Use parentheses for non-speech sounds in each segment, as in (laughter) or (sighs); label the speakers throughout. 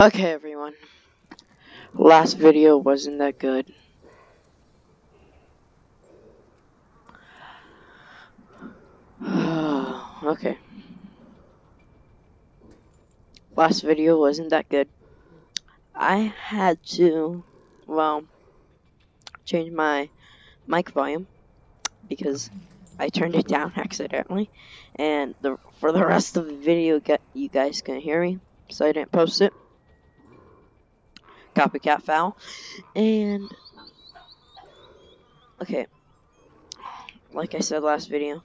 Speaker 1: Okay, everyone. Last video wasn't that good. (sighs) okay. Last video wasn't that good. I had to, well, change my mic volume because I turned it down (laughs) accidentally. And the for the rest of the video, you guys can hear me, so I didn't post it. Copycat foul. And, okay, like I said last video,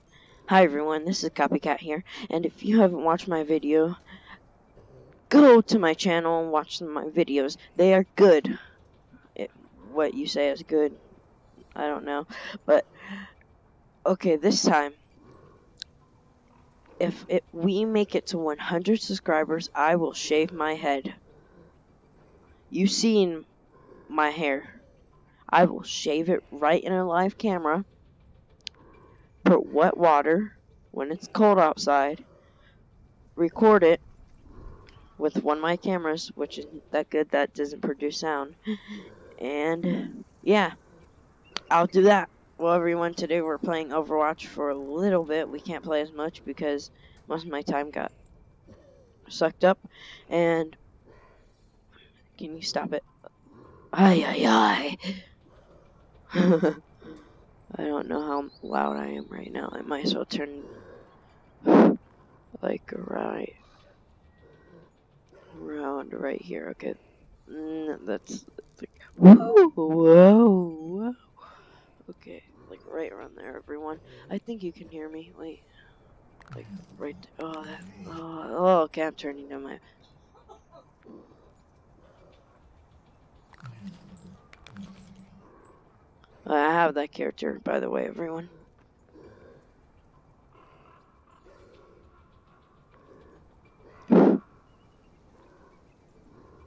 Speaker 1: hi everyone, this is Copycat here. And if you haven't watched my video, go to my channel and watch my videos. They are good. It, what you say is good, I don't know. But, okay, this time, if it, we make it to 100 subscribers, I will shave my head. You seen my hair. I will shave it right in a live camera. Put wet water when it's cold outside. Record it with one of my cameras, which is that good that doesn't produce sound. And yeah, I'll do that. Well, everyone, today we're playing Overwatch for a little bit. We can't play as much because most of my time got sucked up. And can you stop it? Ay, ay, ay. (laughs) I don't know how loud I am right now. I might as well turn like right around right here. Okay, mm, that's like whoa, whoa, whoa. Okay, like right around there, everyone. I think you can hear me. Wait, like right. Oh, that. Oh, oh okay. I'm turning down my. I have that character, by the way, everyone.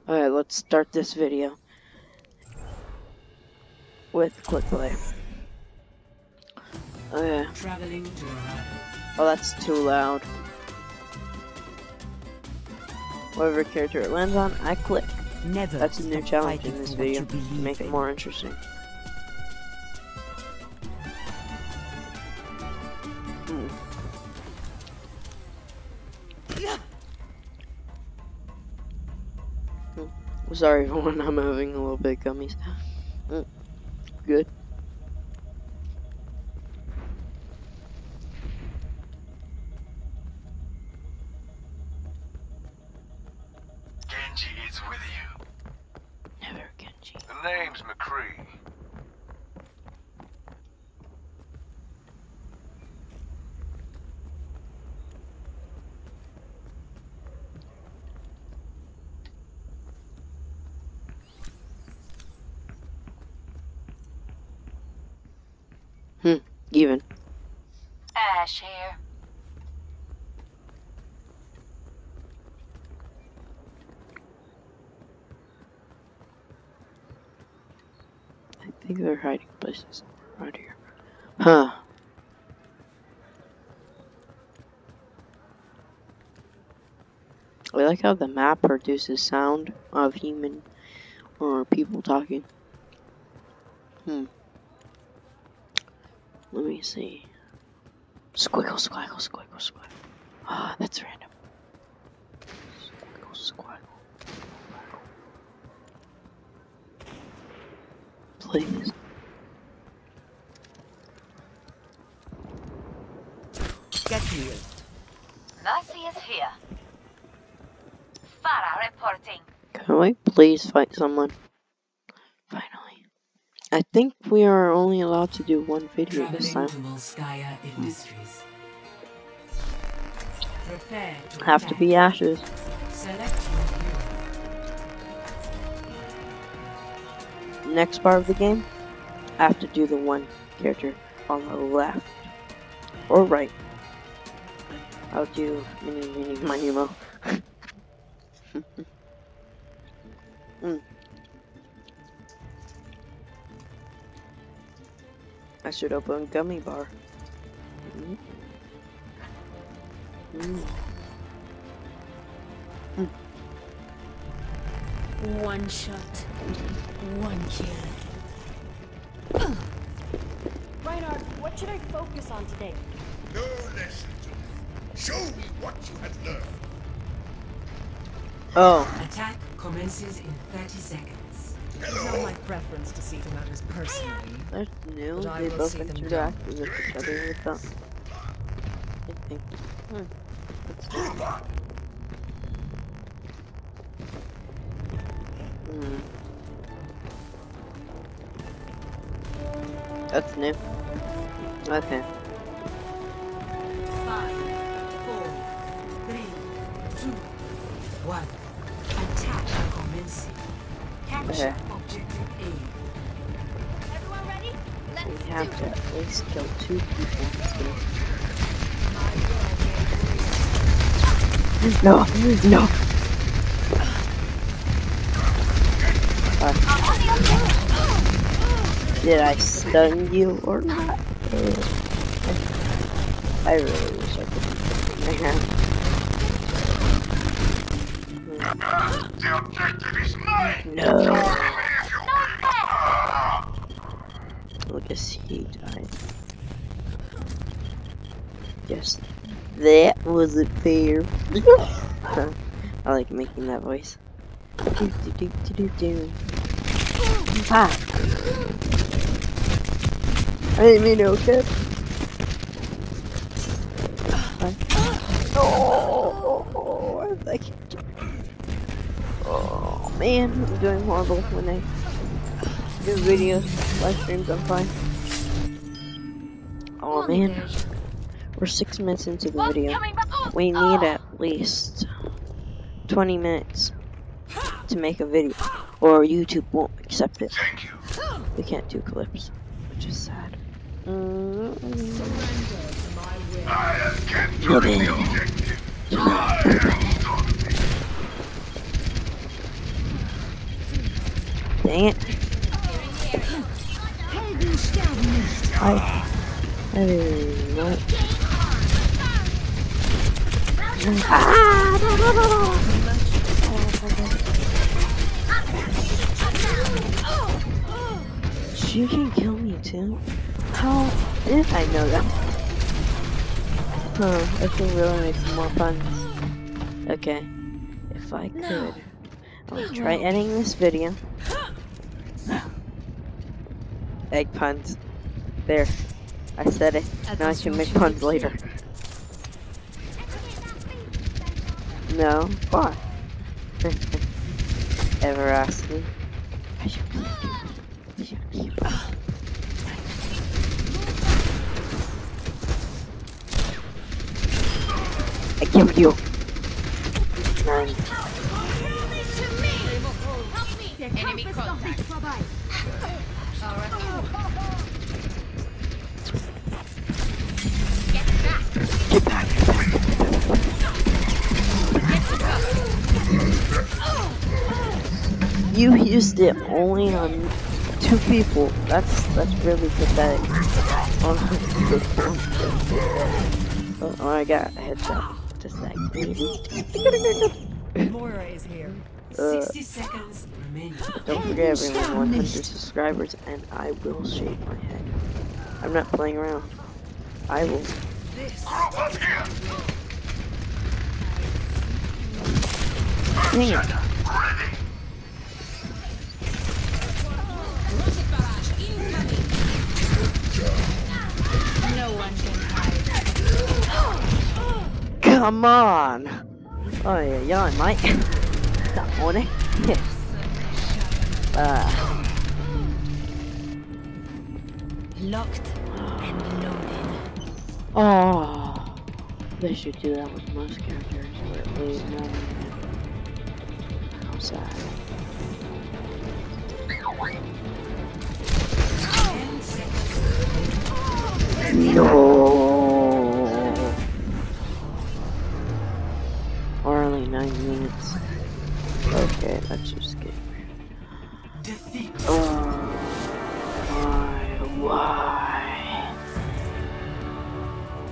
Speaker 1: Alright, let's start this video with quick play. Oh, okay. Oh, that's too loud. Whatever character it lands on, I click. Never that's a new challenge in this video to make it more interesting. Sorry (laughs) everyone, I'm having a little bit of gummies. Mm, good.
Speaker 2: Genji is with you.
Speaker 1: Never Genji.
Speaker 2: The name's McCree.
Speaker 1: Hmm, even.
Speaker 3: Ash here.
Speaker 1: I think they're hiding places around here. Huh. I like how the map produces sound of human or people talking. Hmm. Let me see. Squiggle, squiggle, squiggle, squiggle. Ah, that's random. Squiggle, squiggle. Please.
Speaker 3: Get here. Nasi is here. Pharah reporting.
Speaker 1: Can we please fight someone? Finally. I think we are only allowed to do one video this time. Have to be ashes. Next part of the game, I have to do the one character on the left or right. I'll do mini mini mini mo. (laughs) mm. I should open gummy bar. Mm. Mm.
Speaker 4: One shot, one kill.
Speaker 5: Reinhardt, what should I focus on today?
Speaker 6: No lesson to me. Show me what you had learned.
Speaker 1: Oh,
Speaker 7: Attack commences in 30 seconds.
Speaker 8: It's not my preference to see the matters personally.
Speaker 1: that's new.
Speaker 8: But
Speaker 1: They
Speaker 8: will
Speaker 1: both interact with each other with them. I think. Hmm. That's new. Hmm. That's new. Okay.
Speaker 7: Capture
Speaker 1: Okay.
Speaker 7: objective A.
Speaker 1: We have to at least kill two people in this game. No, no. Uh, did I stun you or not? (laughs) I really wish I could (laughs) put my hand.
Speaker 2: The objective is mine.
Speaker 1: No. Look as he died. Yes, that wasn't fair. (laughs) I like making that voice. Do, do, do, do, do. Ah. I didn't mean to, okay? Oh, I like it. Oh man, I'm doing horrible when I do videos, live streams, I'm fine. Oh man, we're six minutes into the video.
Speaker 3: Coming back up.
Speaker 1: We need at least 20 minutes to make a video, or YouTube won't accept it. We can't do clips, which is sad. Mm.
Speaker 2: I have captured the objective. I am authority.
Speaker 1: Dang it. I, I know. Ah! She can kill me too. How did I know that? Huh, this will really make some more fun. Okay, if I could, I'll try editing this video. Egg puns. There. I said it. Now I can make puns later. No? Why? (laughs) Ever ask me? I killed you. Nine.
Speaker 3: Enemy contact.
Speaker 1: You used it only on two people. That's that's really pathetic. Oh, I got a headshot. Just like (laughs)
Speaker 8: Moira is here.
Speaker 1: Uh,
Speaker 7: 60 seconds remaining. (gasps)
Speaker 1: Don't forget everyone, 100 subscribers and I will shave my head. I'm not playing around. I will.
Speaker 2: Group up here.
Speaker 1: Dang it.
Speaker 2: Ready.
Speaker 4: No one can hide.
Speaker 1: Come on! Oh yeah, yeah, mate. Ah, (laughs)
Speaker 4: Locked and loaded.
Speaker 1: oh, they should do that with most characters. Where it leaves no. Sad. No. Let's just get.
Speaker 7: Defeat.
Speaker 1: Oh, why? Why?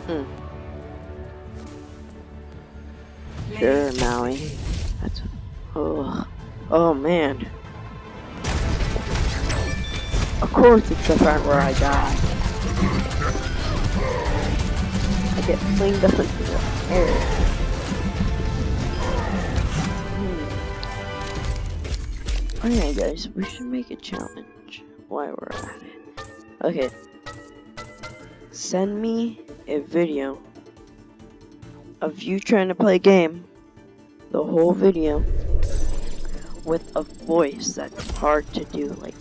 Speaker 1: Hmm. Sure, Maui. That's. Oh. Oh man. Of course it's the part where I die. I get flinged up into the air. Alright guys, we should make a challenge while we're at it. Okay. Send me a video of you trying to play a game. The whole video with a voice that's hard to do, like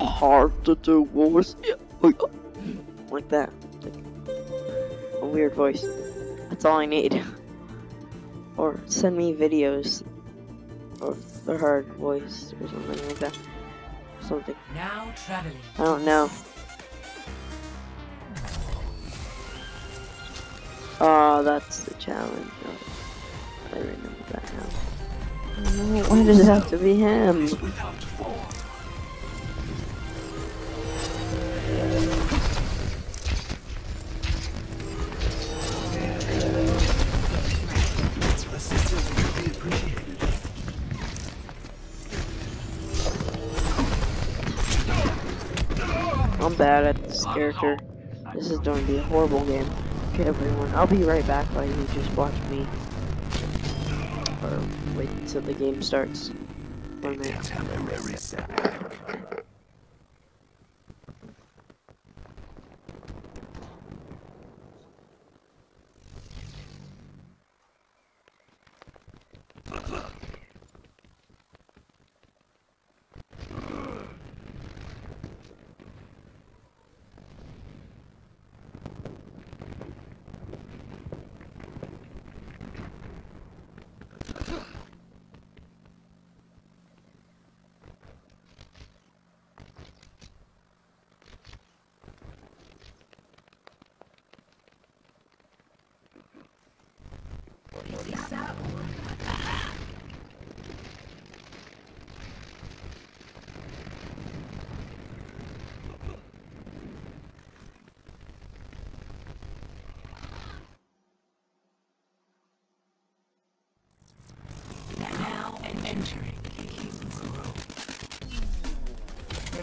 Speaker 1: hard to do voice, like that, like a weird voice. That's all I need. (laughs) Or send me videos of the hard voice or something like that. Something.
Speaker 7: Now traveling.
Speaker 1: I don't know. Oh, that's the challenge. Oh, I remember that now. Why does it have to be him? Bad at this character. This is going to be a horrible game. Okay, everyone, I'll be right back while you just watch me. Or wait until the game starts. One minute.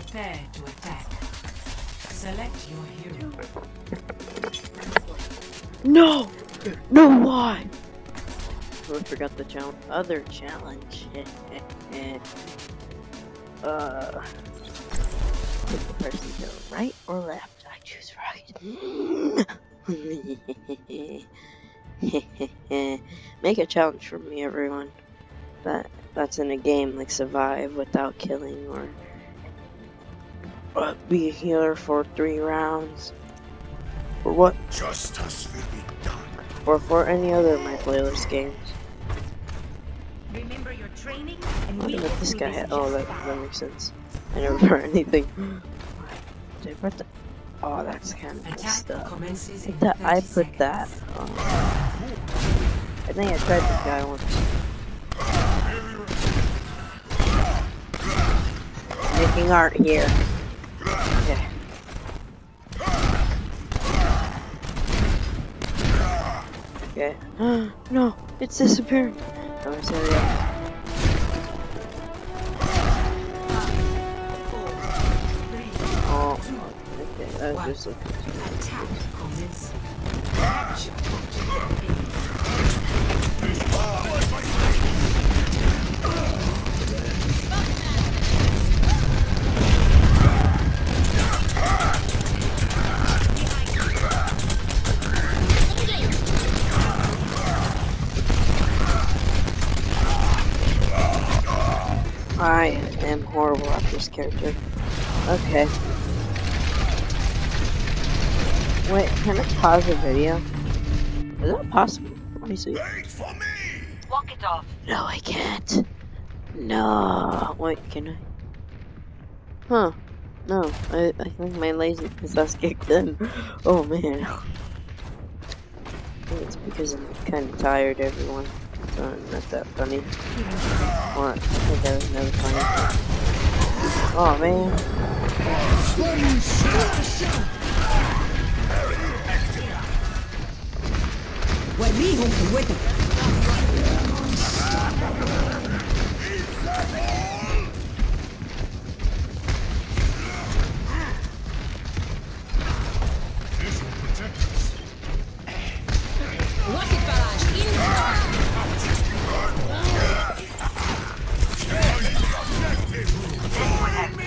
Speaker 7: Prepare to attack. Select your hero.
Speaker 1: No! No, why? Oh, I forgot the challenge. Other challenge. (laughs) uh. Pick the person to the right or left. I choose right. (laughs) Make a challenge for me, everyone. That that's in a game like survive without killing or uh, be a healer for three rounds. Or what?
Speaker 6: Justice will be done.
Speaker 1: Or for any other of my playlist games.
Speaker 3: Remember your training
Speaker 1: I
Speaker 3: and
Speaker 1: wonder
Speaker 3: we
Speaker 1: what this guy had. Oh, that, that makes sense. I never (laughs) heard anything. Did I put that? Oh, that's kind of
Speaker 7: Attack
Speaker 1: messed up.
Speaker 7: commences in
Speaker 1: That, I put that.
Speaker 7: seconds.
Speaker 1: Um, I think I tried this guy once. Making art here. Okay. Okay. (gasps) no, it's disappearing. Oh, Up. Oh, okay, that was just a
Speaker 7: Attack
Speaker 1: am horrible at this character. Okay. Wait, can I pause the video? Is that possible? Let me see.
Speaker 6: Wait for me!
Speaker 3: walk it off.
Speaker 1: No, I can't. No. Wait, can I? Huh. No, I, I think my laziness has kicked in. Oh man. (laughs) It's because I'm kind of tired, everyone. Not that funny. What? Think that was never funny. Oh man. Ha!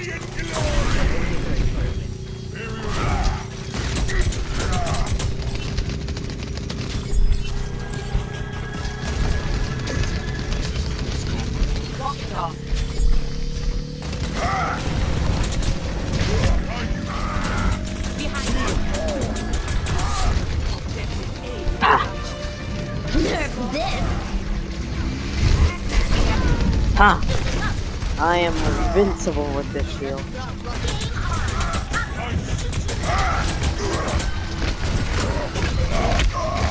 Speaker 1: Alien invincible with this shield.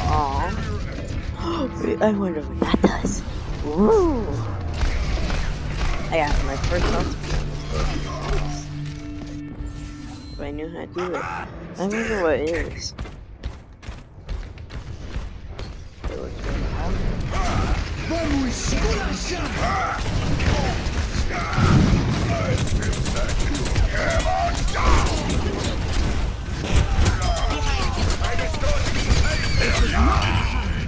Speaker 1: Aww. I wonder what that does. Ooh. I got my first health. If I knew how to do it. I wonder what it is.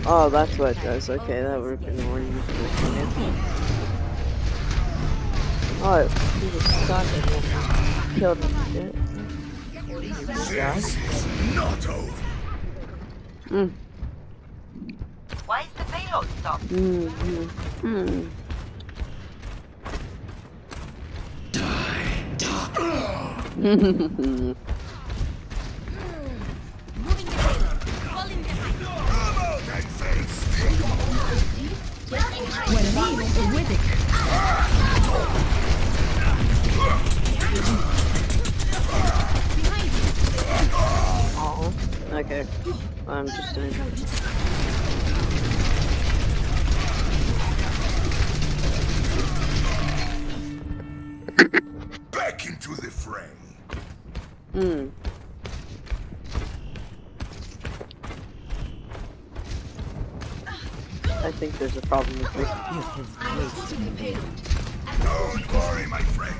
Speaker 1: Oh, that's what it does. Okay, that would have been more useful for me. Oh, he just stuck and killed him. Yeah.
Speaker 6: This is not over.
Speaker 1: Mm,
Speaker 3: Why is the payload stopped?
Speaker 1: mm, mm, mm. (laughs) Okay. I'm just doing.
Speaker 6: back into the fray.
Speaker 1: Hmm. I think there's a problem with me.
Speaker 6: Don't worry, my friend.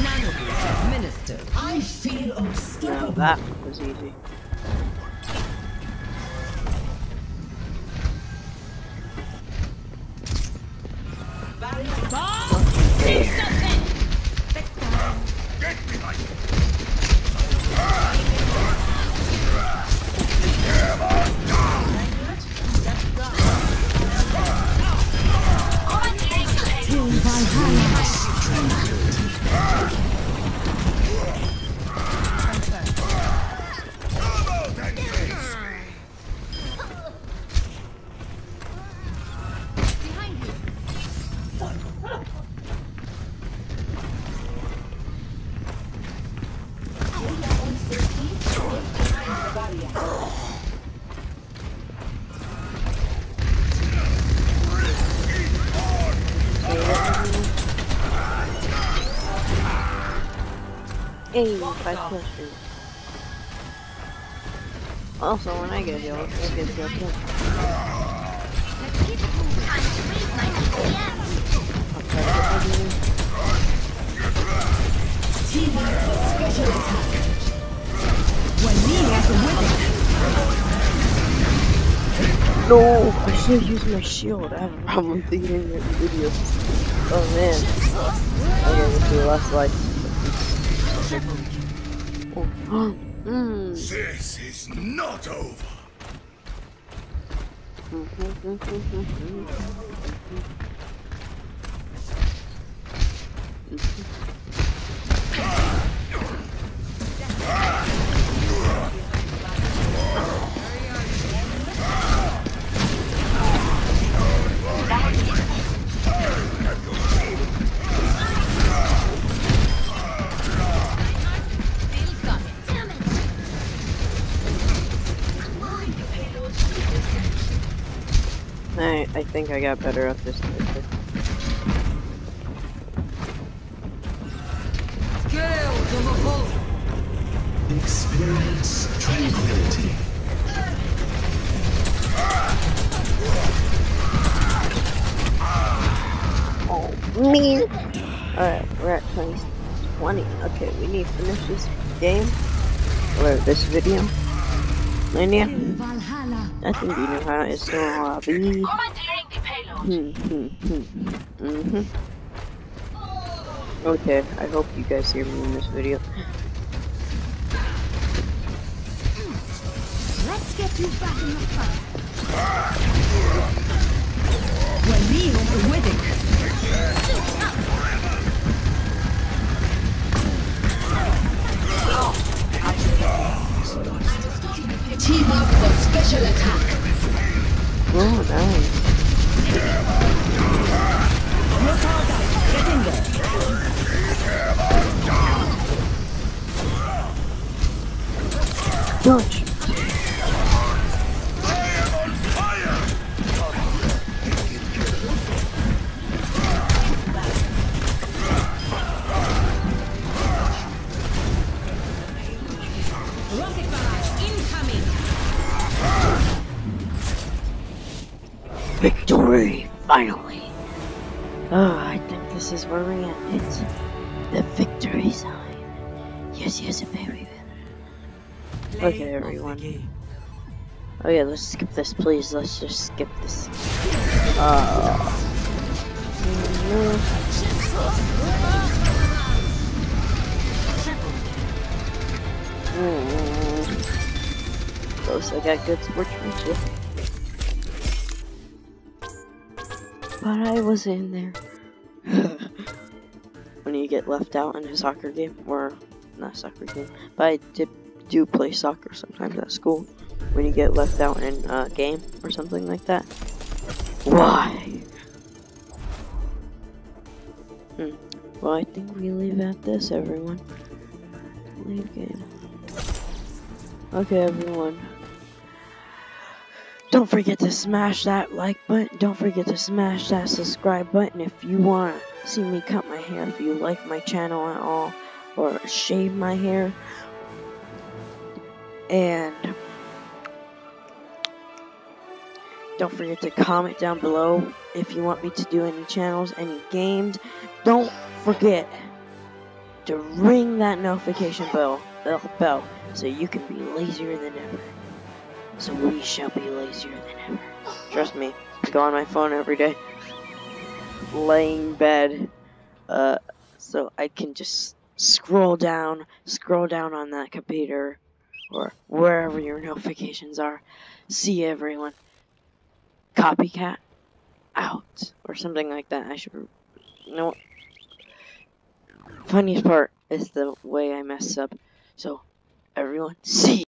Speaker 6: I have the
Speaker 8: Minister. I feel
Speaker 1: Now that was easy.
Speaker 6: Come
Speaker 1: Also, when I get healed, I get healed too. To get rid of you. No, I should used my shield. I have a problem thinking your videos. Oh man. Okay, let's do last life. (gasps) Mm.
Speaker 6: This is not over. (laughs)
Speaker 1: I, I think I got better at this. later.
Speaker 9: Experience tranquility.
Speaker 1: Oh, man. Alright, we're at 20, 20. Okay, we need to finish this game. Or this video. Linia? I think you know how it's still in lobby. Mm-hmm. Mm-hmm. mm-hmm. Okay, I hope you guys hear me in this video.
Speaker 5: Let's get you back in the fight.
Speaker 1: We're real with it. Team up for special attack. Oh, nice. George. This is where we end It's The victory sign. Yes, yes, it very good. Okay, everyone. Oh yeah, let's skip this, please. Let's just skip this. Uh, mm. Like I got good sportsmanship. But I was in there. (laughs) when you get left out in a soccer game, or not soccer game, but I did do play soccer sometimes at school. When you get left out in a game or something like that. Why? Hmm. Well, I think we leave at this, everyone. Leave game. Okay, everyone. Don't forget to smash that like button. Don't forget to smash that subscribe button if you want to see me cut my hair. If you like my channel at all, or shave my hair. And don't forget to comment down below if you want me to do any channels, any games. Don't forget to ring that notification bell, bell, bell so you can be lazier than ever. So we shall be lazier than ever. Trust me, I go on my phone every day, laying in bed, uh, so I can just scroll down, scroll down on that computer, or wherever your notifications are. See everyone. Copycat out, or something like that. I should. You know what? Funniest part is the way I mess up. So, everyone, see.